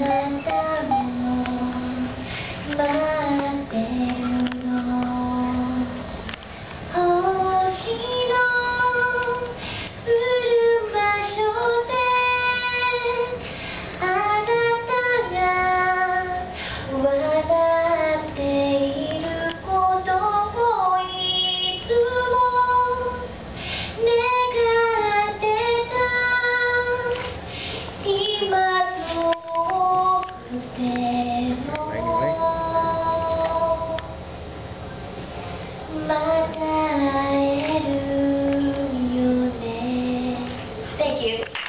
Manandamu Thank you.